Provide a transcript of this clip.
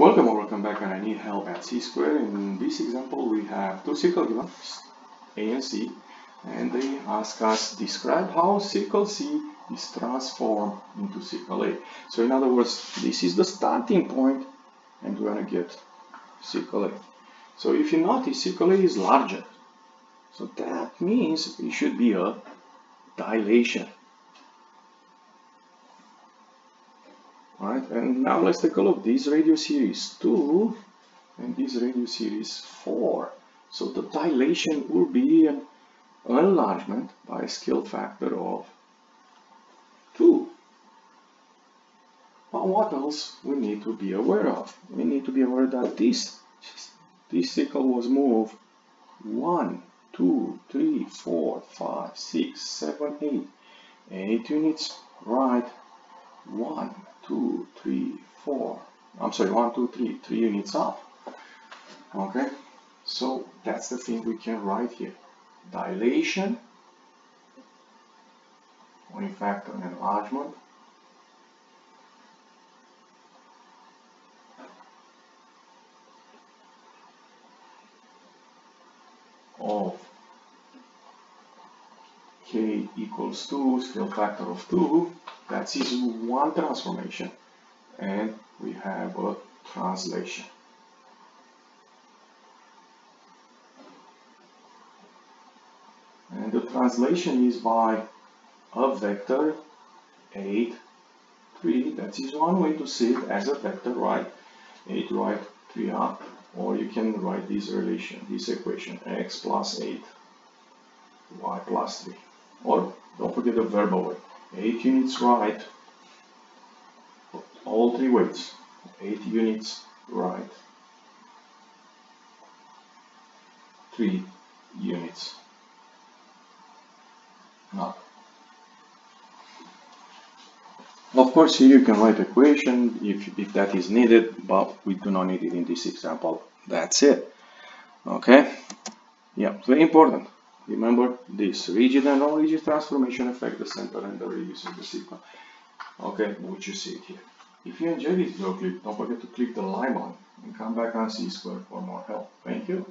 Welcome or welcome back and I need help at C square. In this example we have two circles given, A and C, and they ask us describe how circle C is transformed into circle A. So in other words, this is the starting point and we're gonna get circle A. So if you notice, circle A is larger. So that means it should be a dilation. Right, and now let's take a look. This radius here is 2 and this radius here is 4. So the dilation will be an enlargement by a scale factor of 2. But what else we need to be aware of? We need to be aware that this, this circle was moved 1, 2, 3, 4, 5, 6, 7, 8, 8 units right, 1, two, three, four. I'm sorry, one, two, three, three units up. Okay, so that's the thing we can write here. Dilation, or in fact an enlargement, of k equals 2, scale factor of 2, that is one transformation. And we have a translation. And the translation is by a vector 8, 3. That is one way to see it as a vector, right? 8 right, 3 up. Or you can write this relation, this equation, x plus 8, y plus 3. Or don't forget the verbal way. 8 units right, all three weights, 8 units right, 3 units up. Of course, here you can write equation if, if that is needed, but we do not need it in this example. That's it. Okay? Yeah, very important. Remember this rigid and non-rigid transformation affect the center and the radius of the circle. Okay, which you see it here. If you enjoyed this video clip, don't forget to click the like button and come back on C Square for more help. Thank you.